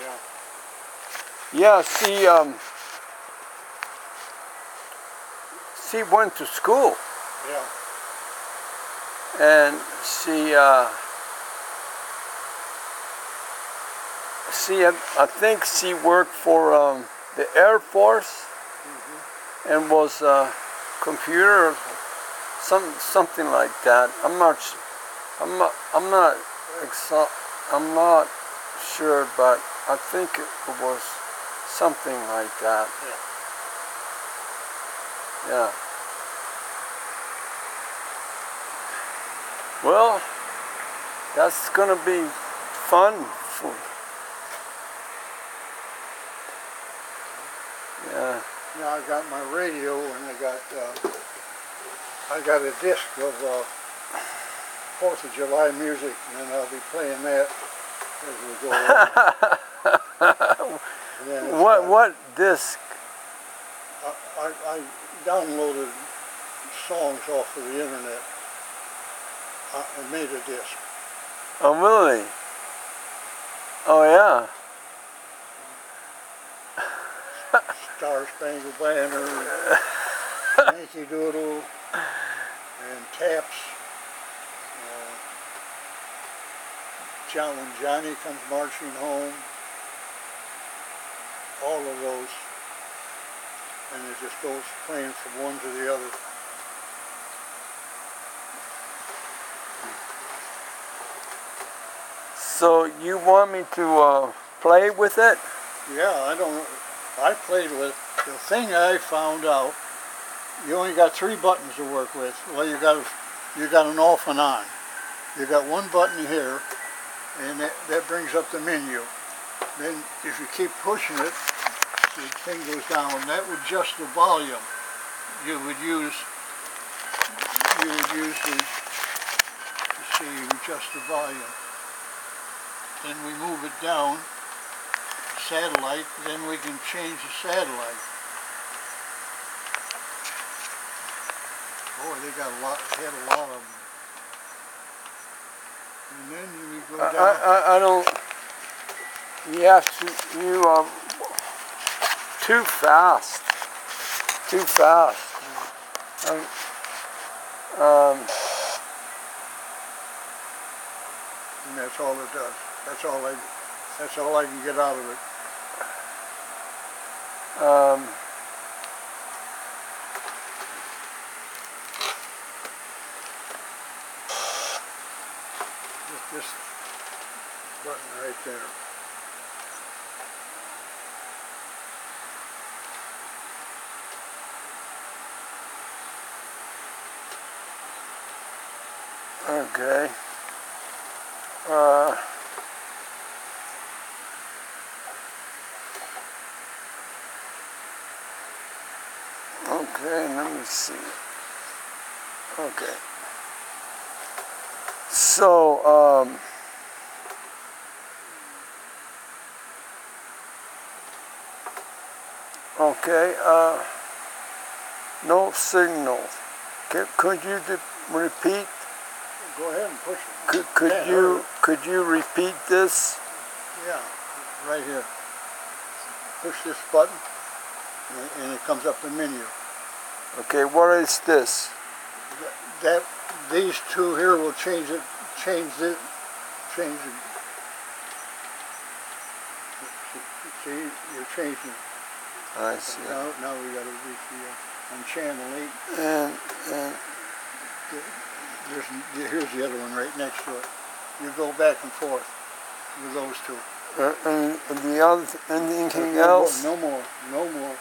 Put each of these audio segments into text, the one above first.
Yeah. Yeah, she um she went to school Yeah. and she uh she had, I think she worked for um, the Air Force mm-hmm. and was a computer some something like that. I'm not I'm not I'm not I'm not sure but I think it was something like that. Yeah. yeah. Well, that's gonna be fun. For, yeah. Now I got my radio and I got uh, I got a disc of uh, Fourth of July music, and I'll be playing that as we go along. And then it's What got- what disc? I, I, I downloaded songs off of the internet and made a disc. Oh really? Oh yeah. Star Spangled Banner, Yankee Doodle, and Taps. John, when Johnny comes marching home, all of those, and it just goes playing from one to the other. So you want me to uh, play with it? Yeah, I don't. I played with the thing I found out. You only got three buttons to work with. Well, you got you got an off and on. You got one button here, and that, that brings up the menu. Then, if you keep pushing it, the thing goes down. That would adjust the volume. You would use. You would use the. let's See, you adjust the volume. Then we move it down satellite, then we can change the satellite. Boy, they got a lot, they had a lot of them. And then we go I, down, I, I don't. You have to. You are too fast. Too fast. Um, um, and that's all it does. That's all I, that's all I can get out of it. um, Just this button right there. okay. Uh, okay, let me see. Okay. So, um, okay, uh, no signal. Could, could you repeat? Go ahead and push it. Could, could Yeah, you hurry. could you repeat this? Yeah, right here. Push this button, and, and it comes up the menu. Okay, what is this? that these two here will change it, change it, change it. See, you're changing. I see. Now, now we got to reach the uh, on channel eight. And, and There's here's the other one right next to it. You go back and forth with those two. uh, and, and the other anything no else? More, no more. No more.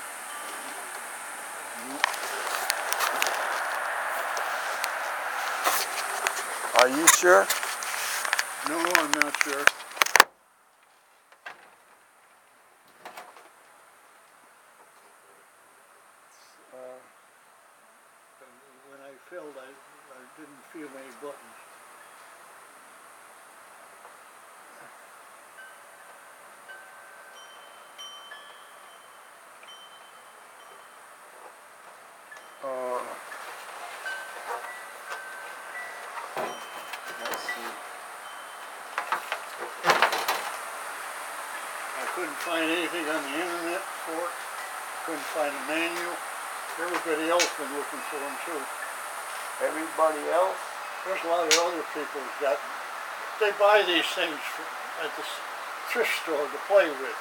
Are you sure? No, I'm not sure. Uh, when I filled, I, I didn't feel any buttons. Uh, couldn't find anything on the internet for it, couldn't find a manual. Everybody else been looking for them too. Everybody else? There's a lot of other people who've they buy these things at the thrift store to play with.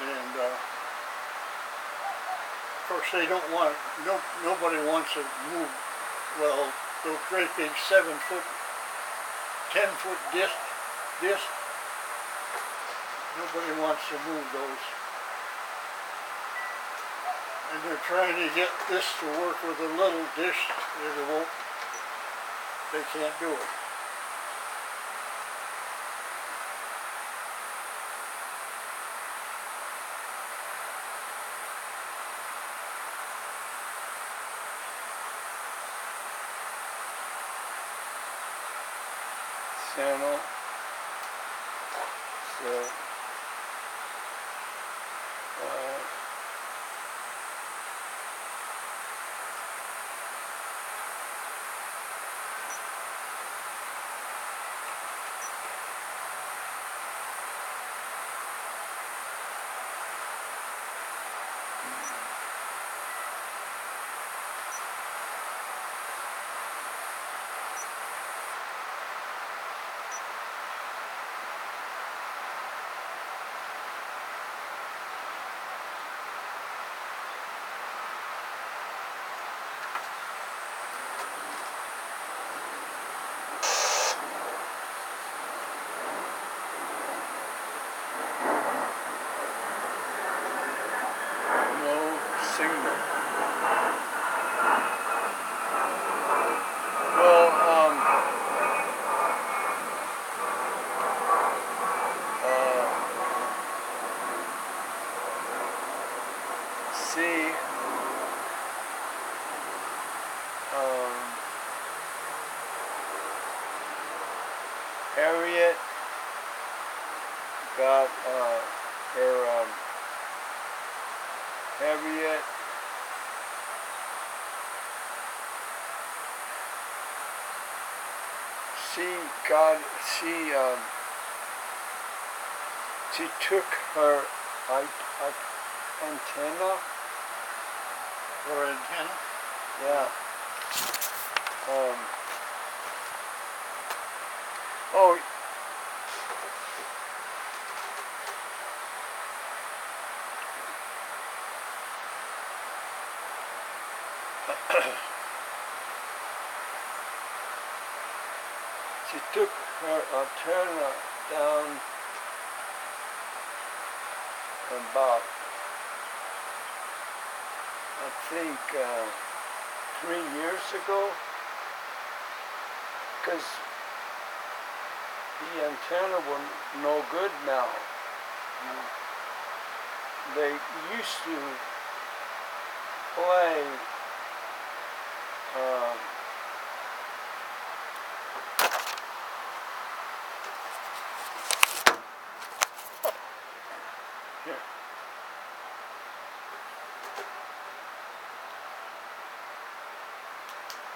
And, uh, of course, they don't want, no, nobody wants to move, well, those great big seven foot, ten foot disc, disc. Nobody wants to move those. And they're trying to get this to work with a little dish, and it won't, they can't do it. Channel. So, uh, no signal. Well, um, uh, see, um, Harriet got, uh, her, um, Harriet she she um she took her I, I, antenna Or antenna. yeah um oh She took antenna down about, I think, uh, three years ago. Because the antenna was no good now. They used to play um, Here.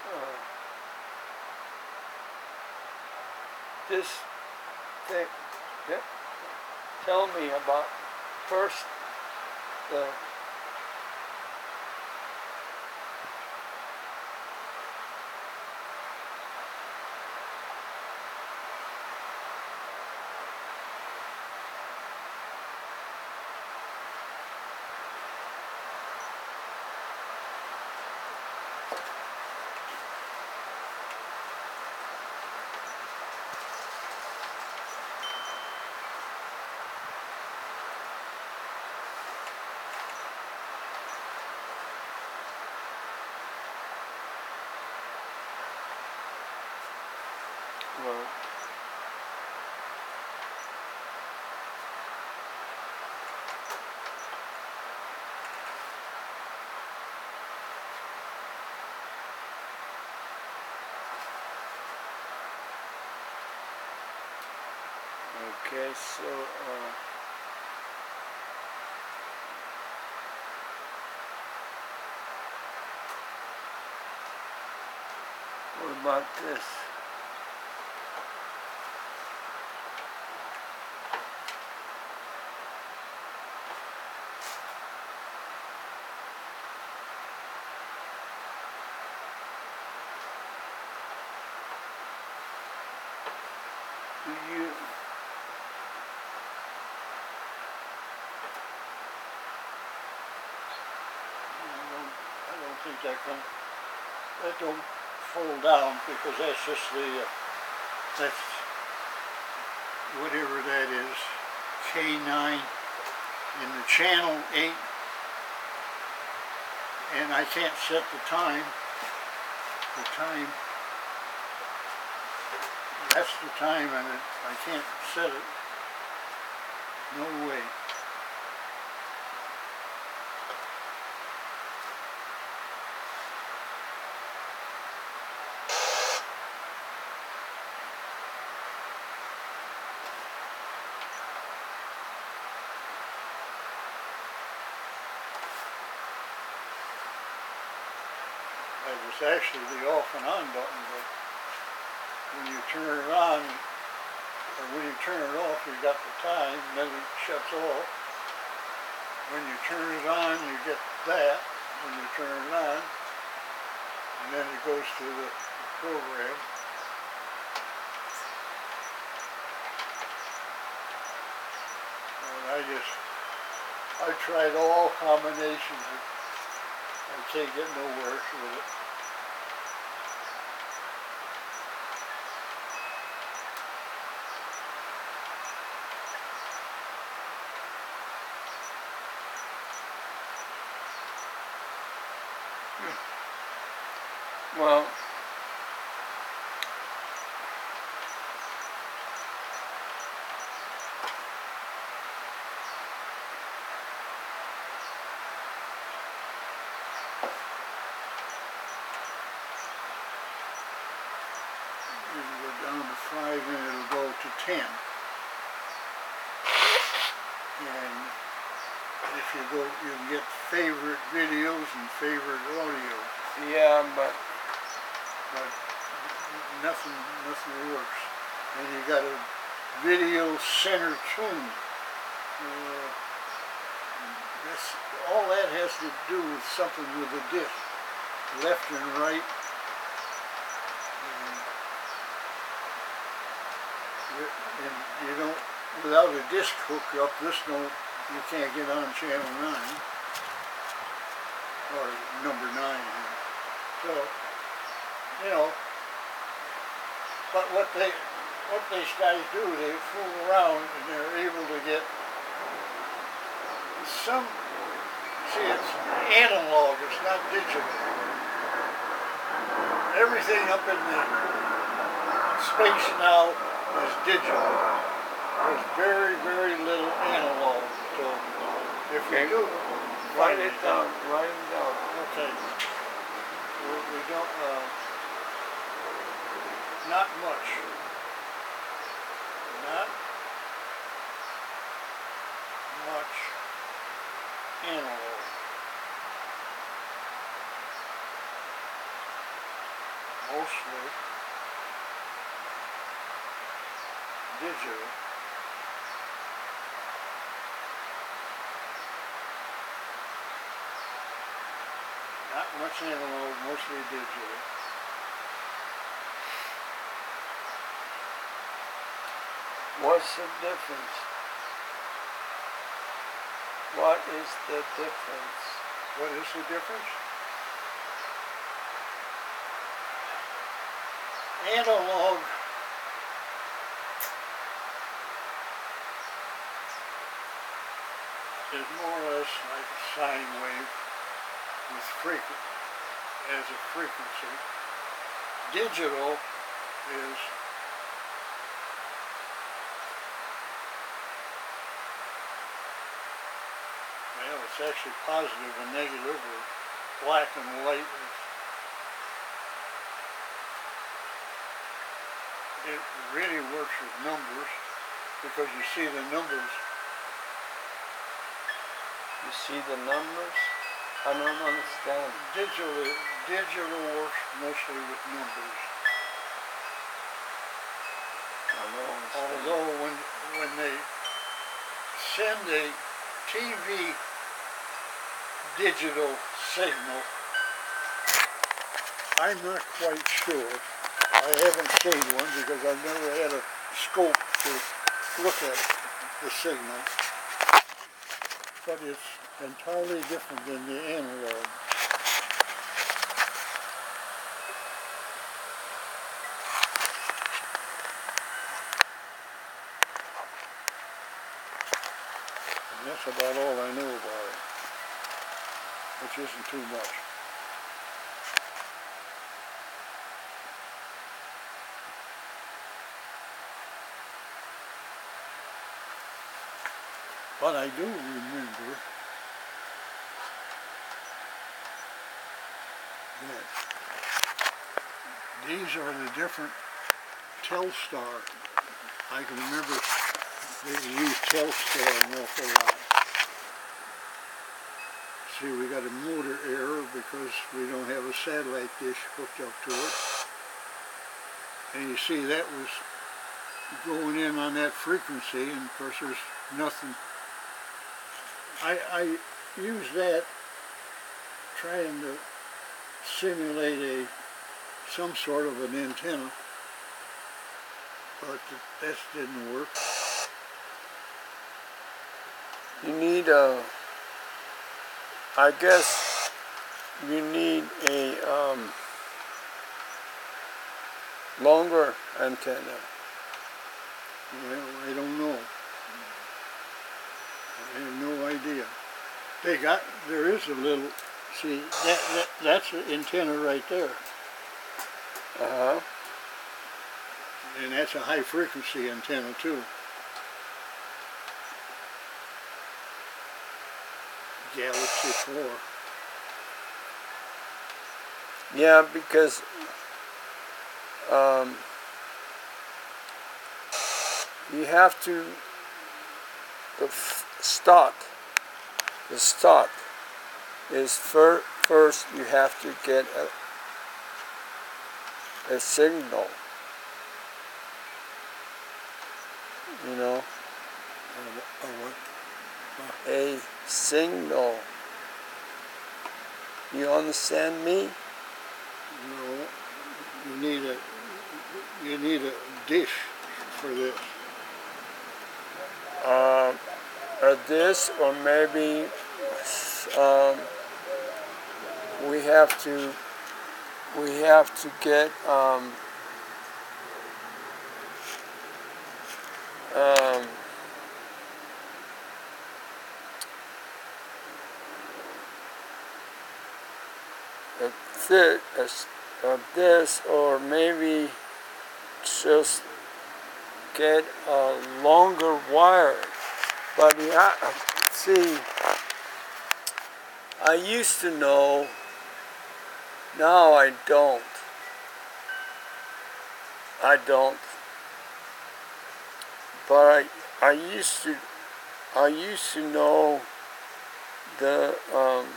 Uh, This thing, yeah, tell me about first the well, Okay, so, uh, what about this? Do you, I don't, I don't think that can, that don't fall down because that's just the, uh, that's whatever that is, K nine in the channel eight. And I can't set the time, the time. That's the time and I can't set it. No way. It was actually the off and on button, but when you turn it on, or when you turn it off, you got the time, then it shuts off. When you turn it on, you get that, when you turn it on, and then it goes to the program. And I just, I tried all combinations I can't get nowhere with it. Well, It'll go down to five and it'll go to ten. And if you go, you can get favorite videos and favorite audio, yeah, but but nothing, nothing works. And you got a center tune. Uh, that's, all that has to do with something with the disc, left and right. And you- don't, without a disc hookup, this don't, you can't get on channel nine. Or number nine here. So, you know, but what they, what these guys do, they fool around and they're able to get some, see, it's analog, it's not digital. Everything up in the space now is digital. There's very, very little analog, so if we Okay. do. write it down, write it down. Okay. We, we don't, uh, not much. Not much analog. Mostly digital. Not much analog, mostly digital. What's the difference? What is the difference? What is the difference? Analog is more or less like a sine wave with frequency as a frequency. Digital is it's actually positive and negative or black and white. It really works with numbers because you see the numbers You see the numbers? I don't understand. Digital, digital works mostly with numbers. I don't understand. Although when, when they send a TV digital signal, I'm not quite sure. I haven't seen one because I've never had a scope to look at the signal. But it's entirely different than the analog. And that's about all I know about it, which isn't too much. But I do remember that these are the different Telstar. I can remember they used Telstar an awful lot. See, we got a motor error because we don't have a satellite dish hooked up to it. And you see that was going in on that frequency and of course there's nothing I, I use that trying to simulate a some sort of an antenna, but that didn't work. You need a, I guess you need a um, longer antenna. Well, I don't know. I have no idea. They got, there is a little, see, that, that that's an antenna right there. Uh-huh. And that's a high frequency antenna too. Galaxy 4. Yeah, because um, you have to the f- start. The start is fir- first you have to get a, a signal. You know, what? a signal. You understand me? No, you need a, you need a dish for this. um, or this, or maybe um, we have to we have to get um, a thi- a s- a this, or maybe just get a longer wire. But yeah, see, I used to know, now I don't. I don't. But I, I used to, I used to know the, um,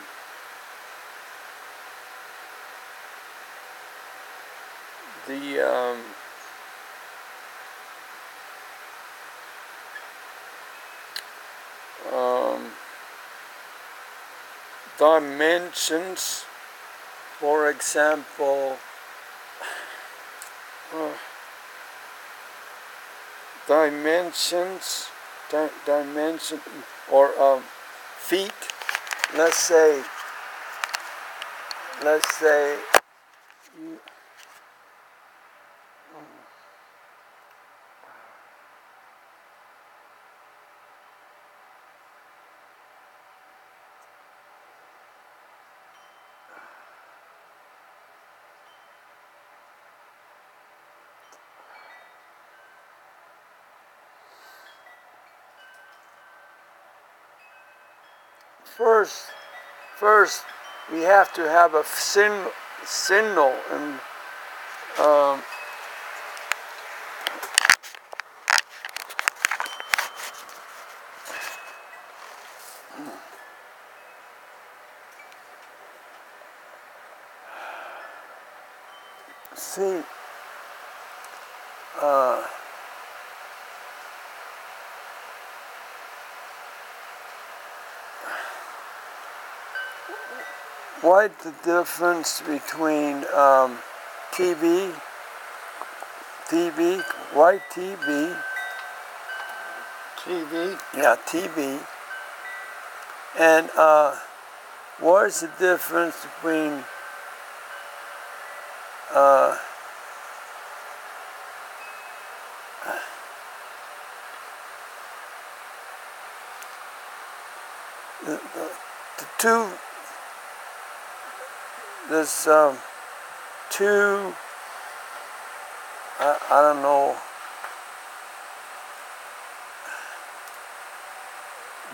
the, um, um, dimensions, for example, uh, dimensions, di- dimension, or um, feet. Let's say, let's say, first, first we have to have a sin, signal and um, see uh, what the difference between um, TV TV, white TV, TV, yeah, TV. And uh, what is the difference between uh, the, the, the two there's um, two I, I don't know.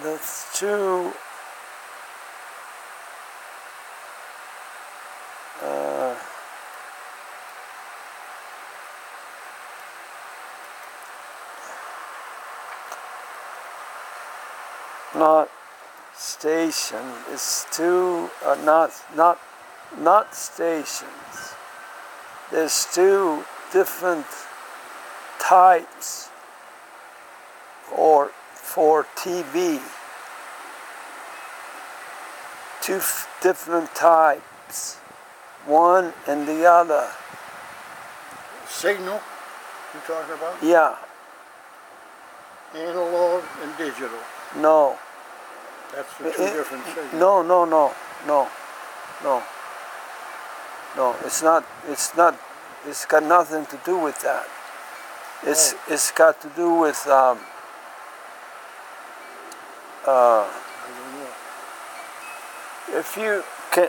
There's two uh, not station it's two uh, not not not stations there's two different types or for TV two f- different types one and the other signal, you're talking about? yeah Analog and digital. no That's the two Eh, different signals. No, no, no, no, no, no. It's not. It's not. It's got nothing to do with that. It's it's got to do with um, uh, I don't know. if you can.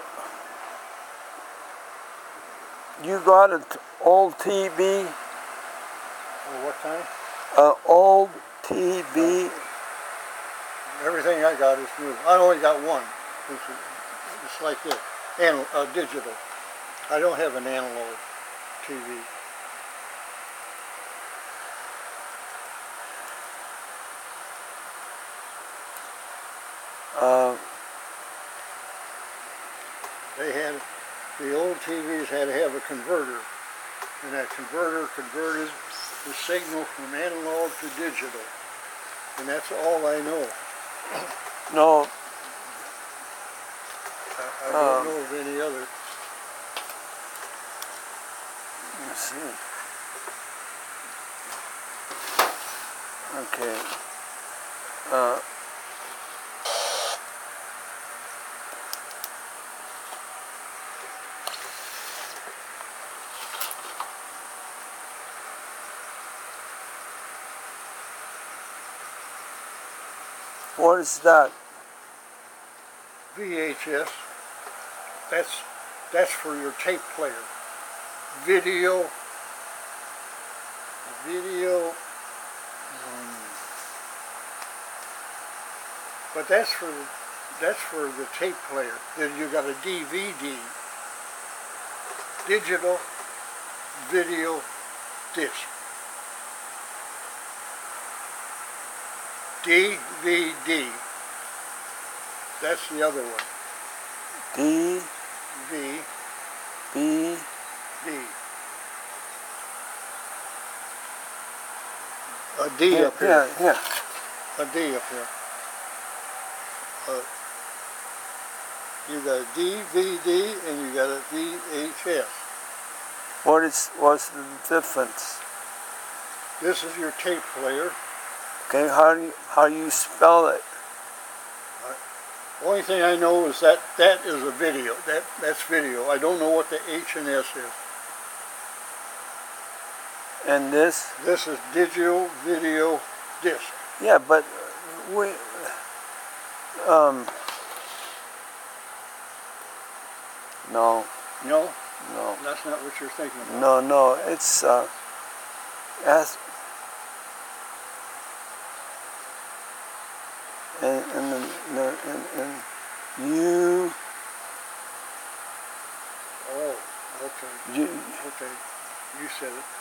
You got an old TV, Oh, what kind? uh, old TV. Everything I got is new. I only got one. It's, it's like this, and uh, digital. I don't have an analog TV. Uh, They had, the old TVs had to have a converter. And that converter converted the signal from analog to digital. And that's all I know. no, I, I don't Um, know of any other. Let's see. Okay. Uh, what is that? VHS, that's, that's for your tape player. Video, video, um, but that's for, that's for the tape player. Then you got a DVD, digital video disc. DVD. That's the other one. D V D. A D yeah, up here. yeah, yeah. A D up here. Uh, you got a DVD and you got a VHS. What is what's the difference? This is your tape player. Okay, how do you how do you spell it? Only thing I know is that that is a video. That that's video. I don't know what the H and S is. And this? This is digital video disc. Yeah, but we um no, No, no, that's not what you're thinking about. no, no. It's uh as and and the- and, and you Oh, okay. you Okay, you said it.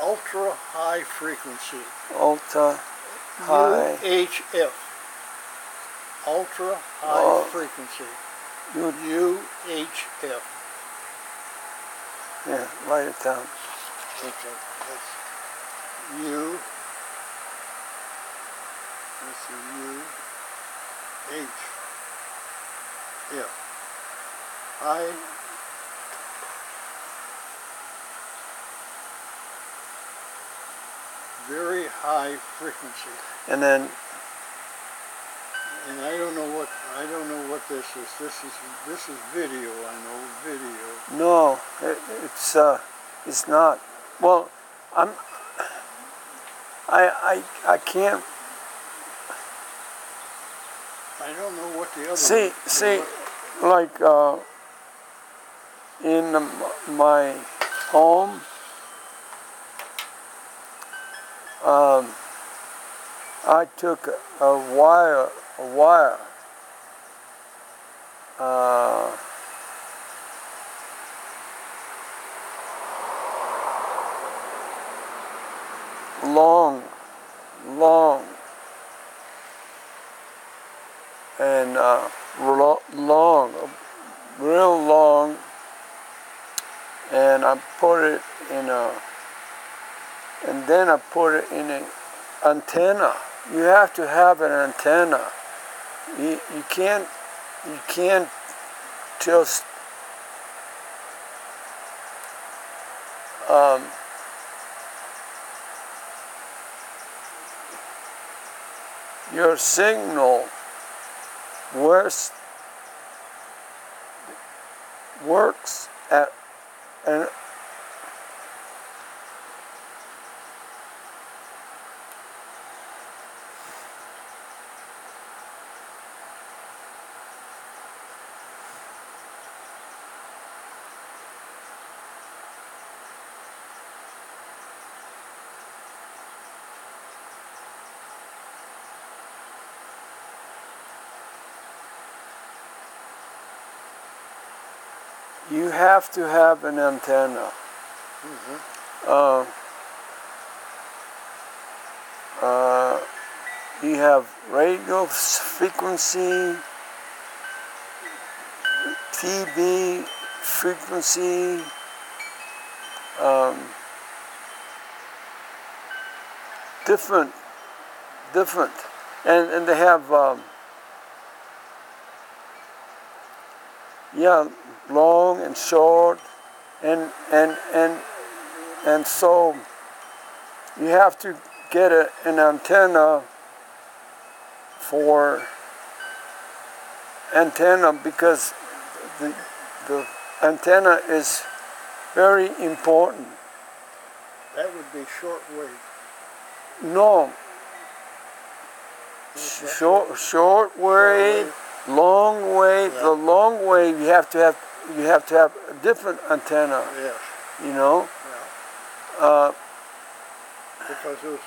Ultra high frequency. ultra high UHF. Ultra high Oh. frequency. UHF. yeah write it down. Okay, that's U. That's the U. H. F. High very high frequency. and then And I don't know what I don't know what this is. This is this is video. I know video. no, it, it's uh, it's not. Well, I'm. I I I can't I don't know what the other. see see like uh, in my home. Um, I took a wire, a wire, uh, long, long, and uh, long, real long, and I put it in a, and then I put it in an antenna. You have to have an antenna. You, you can't, you can't just um, your signal works works at an you have to have an antenna. Mhm. Uh, uh, you have radio frequency, TB frequency, um, different, different, and and they have um, yeah, long and short, and and and and so you have to get a, an antenna for antenna because the the antenna is very important. That would be short wave. No, short short wave, long wave. Yeah. The long wave you have to have you have to have a different antenna. Yes. You know. Yeah. Uh, Because those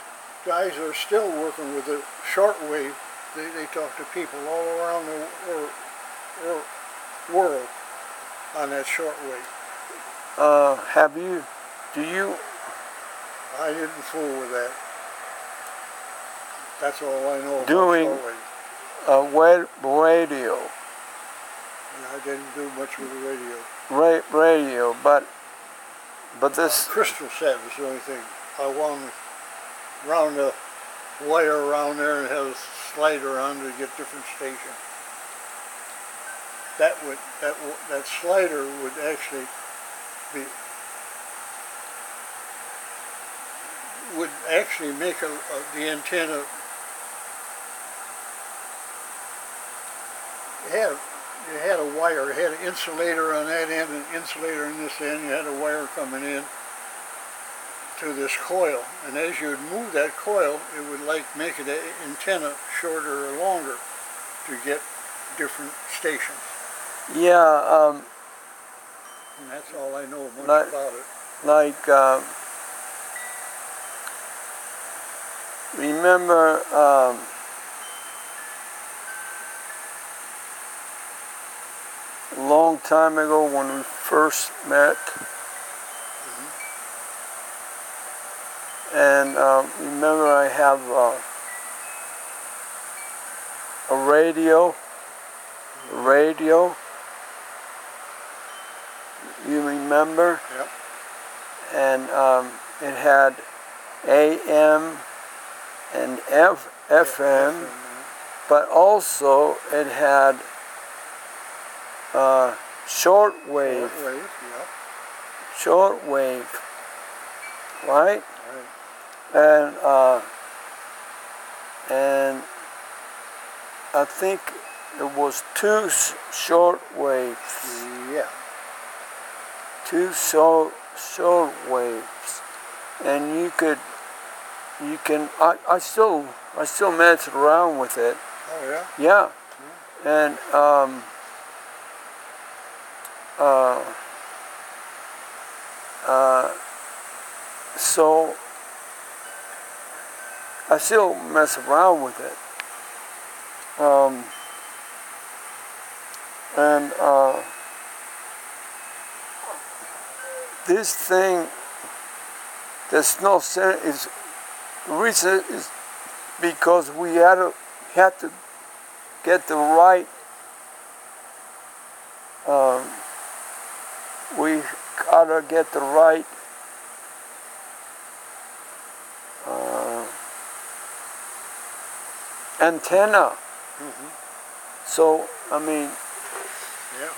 guys are still working with the short wave. They, they talk to people all around the wor- wor- world on that short wave. uh, have you? Do you? I didn't fool with that. That's all I know about Doing- wave. uh, web radio, I didn't do much with the radio. ra- radio, but but this uh, Crystal set was the only thing. I wound round the wire around there and had a slider on to get different stations. That would that w- that slider would actually be would actually make a, a, the antenna had you had a wire, you had an insulator on that end and insulator on this end, you had a wire coming in to this coil. And as you would move that coil, it would like make the antenna shorter or longer to get different stations. yeah, um, And that's all I know much Like- about it. like uh, remember um, long time ago when we first met. And um, remember I have uh, a radio radio. You remember? Yep. and um, it had AM and F, FM, but also it had uh, short wave, Shortwave, yep. short wave, right? Right. and uh, and I think it was two short waves, Yeah. two short short waves, and you could you can I, I still I still mess around with it. Oh yeah. Yeah, and um, uh, uh, so I still mess around with it. Um, and uh, this thing, there's no sense. Is reason is because we had to had to get the right. Um, we gotta get the right. Uh, antenna. So I mean, Yeah.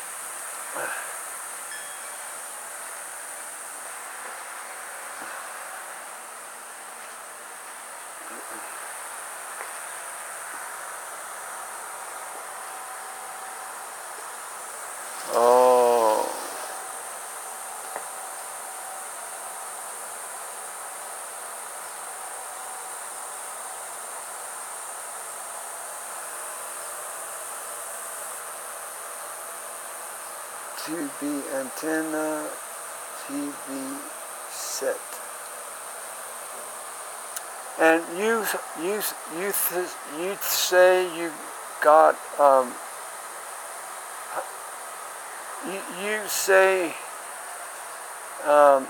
oh. TV antenna, TV set. And you, you, you, you say you got, um, you, you say, um,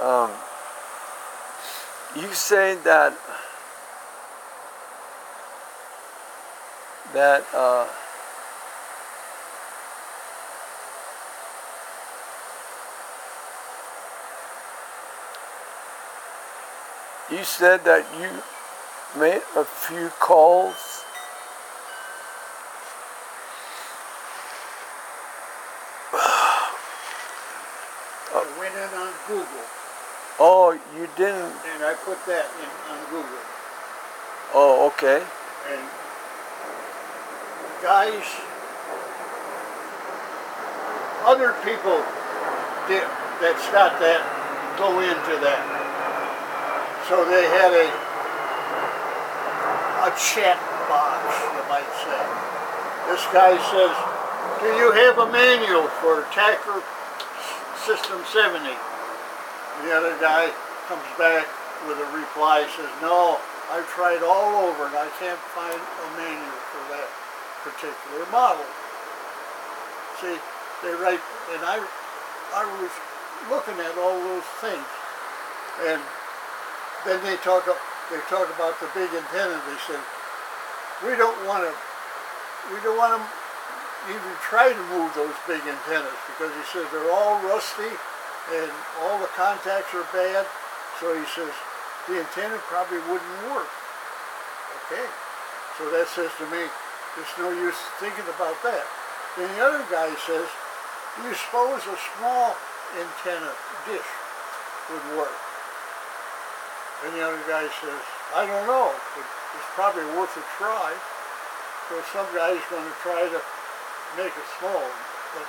um, you say that that uh, you said that you made a few calls. I went in on Google Oh, you didn't. and I put that in on Google. Oh, okay. And guys, other people that's got that go into that. So they had a a chat box, you might say. This guy says, "Do you have a manual for Tracker System 70?" The other guy comes back with a reply, says, "No, I've tried all over and I can't find a manual for particular model." See, they write, and I, I was looking at all those things, and then they talk, up- they talk about the big antenna. They said, "We don't want to, we don't want to even try to move those big antennas because he says they're all rusty and all the contacts are bad. So he says the antenna probably wouldn't work. Okay. So that says to me, there's no use thinking about that. Then the other guy says, do you suppose a small antenna dish would work? And the other guy says, I don't know, but it's probably worth a try. So some guy's going to try to make it small, but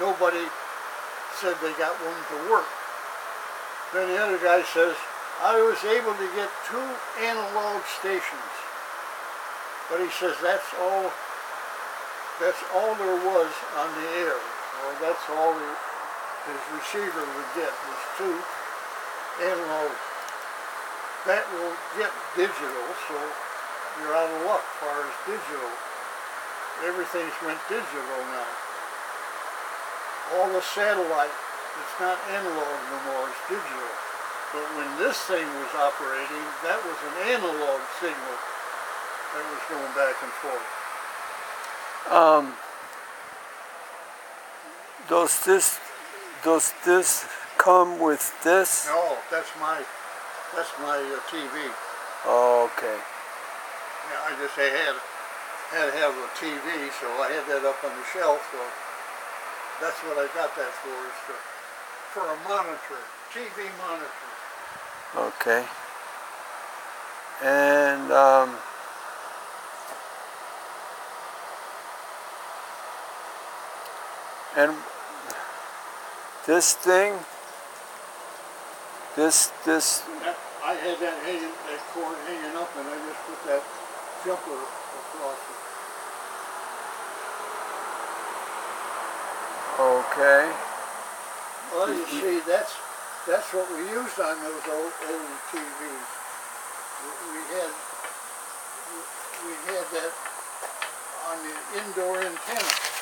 nobody said they got one to work. Then the other guy says, I was able to get two analog stations. But he says that's all that's all there was on the air. Or that's all the, his receiver would get was two analog. That will get digital, so you're out of luck as far as digital. Everything's went digital now. All the satellite, it's not analog no more, it's digital. But when this thing was operating, that was an analog signal that was going back and forth. Um, does this does this come with this? No, that's my, that's my uh, TV. Oh, okay. Yeah, I just had had to have a TV, so I had that up on the shelf, so that's what I got that for, is to, for a monitor, TV monitor. Okay. And um, and this thing, this this That, I had that hanging, that cord hanging up, and I just put that jumper across it. okay. Well, you see, that's, that's what we used on those old, old TVs. We- We had, we had that on the indoor antenna.